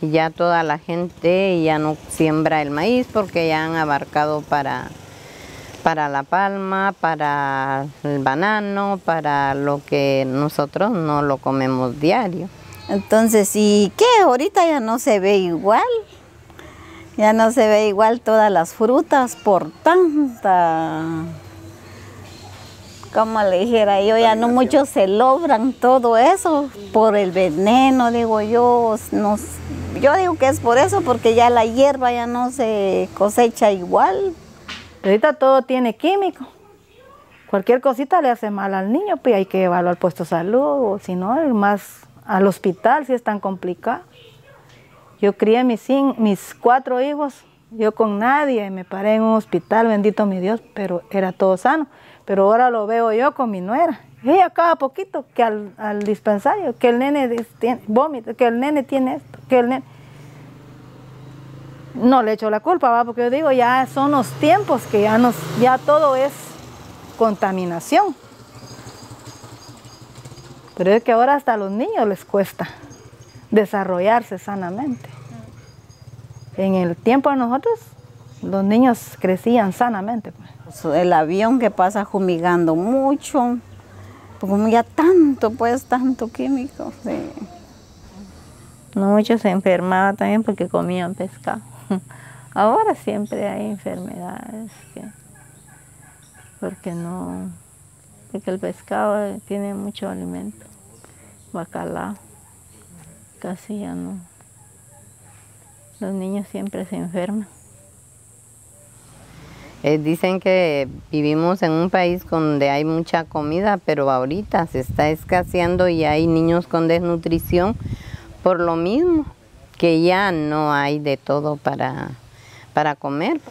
Ya toda la gente ya no siembra el maíz porque ya han abarcado para, para la palma, para el banano, para lo que nosotros no lo comemos diario. Entonces, ¿y qué? Ahorita ya no se ve igual. Ya no se ve igual todas las frutas por tanta, como le dijera yo, ya no muchos se logran todo eso por el veneno, digo yo. No, yo digo que es por eso, porque ya la hierba ya no se cosecha igual. Ahorita todo tiene químico. Cualquier cosita le hace mal al niño, pues hay que llevarlo al puesto de salud, o si no, más al hospital si es tan complicado. Yo crié mis, mis cuatro hijos, yo con nadie, me paré en un hospital, bendito mi Dios, pero era todo sano. Pero ahora lo veo yo con mi nuera. Ella cada poquito que al, dispensario, que el nene tiene vómito, que el nene tiene esto, que el nene... No le echo la culpa, ¿va? porque yo digo, ya son los tiempos que ya, nos, ya todo es contaminación. Pero es que ahora hasta a los niños les cuesta desarrollarse sanamente. En el tiempo de nosotros, los niños crecían sanamente. Pues. El avión que pasa fumigando mucho, como ya tanto, pues, tanto químico. Muchos se enfermaban también porque comían pescado. Ahora siempre hay enfermedades, porque no, porque el pescado tiene mucho alimento, bacalao casi ya no. Los niños siempre se enferman. Eh, dicen que vivimos en un país donde hay mucha comida, pero ahorita se está escaseando y hay niños con desnutrición por lo mismo, que ya no hay de todo para, para comer.